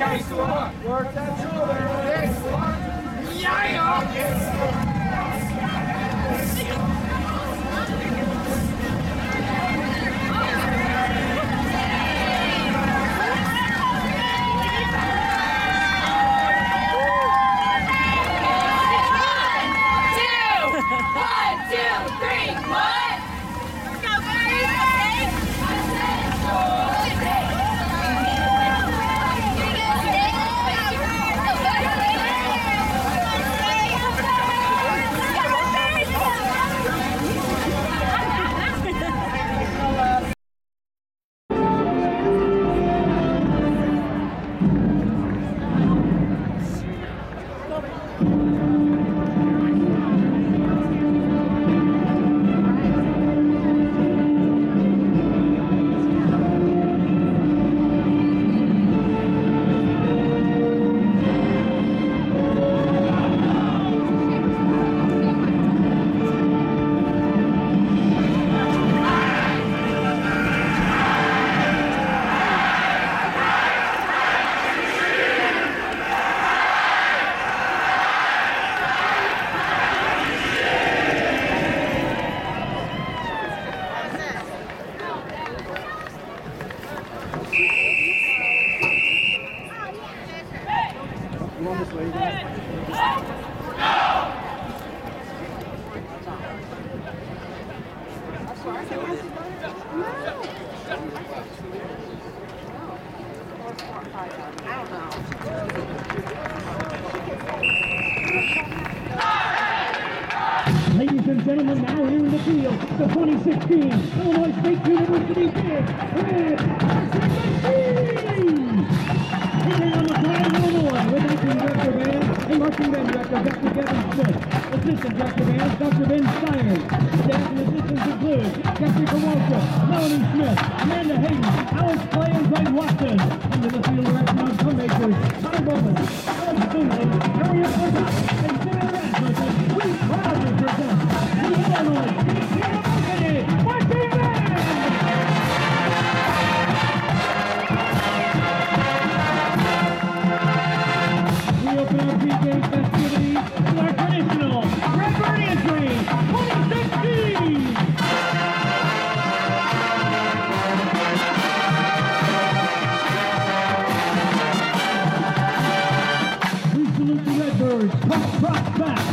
Work that shoulder. Yes. Yeah! Ladies and gentlemen, now here in the field, the 2016 Illinois State University Big Red Melanie Smith, Amanda Hayden, Alex Clay. Back, back, back.